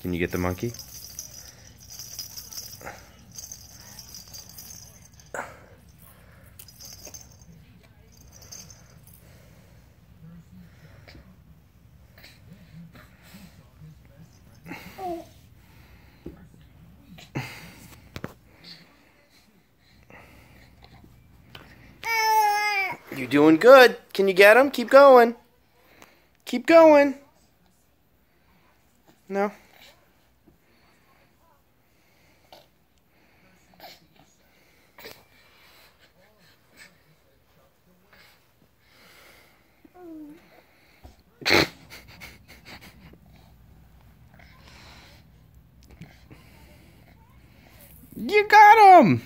Can you get the monkey? You're doing good. Can you get him? Keep going. Keep going. No. You got him!